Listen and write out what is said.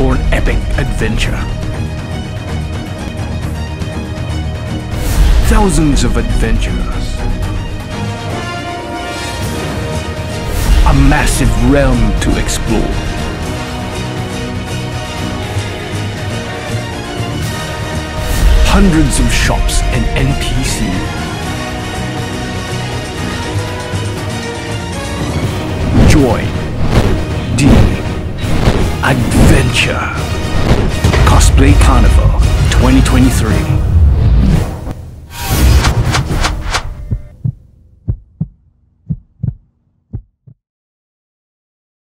for an epic adventure. Thousands of adventurers. A massive realm to explore. Hundreds of shops and Adventure, Cosplay Carnival 2023.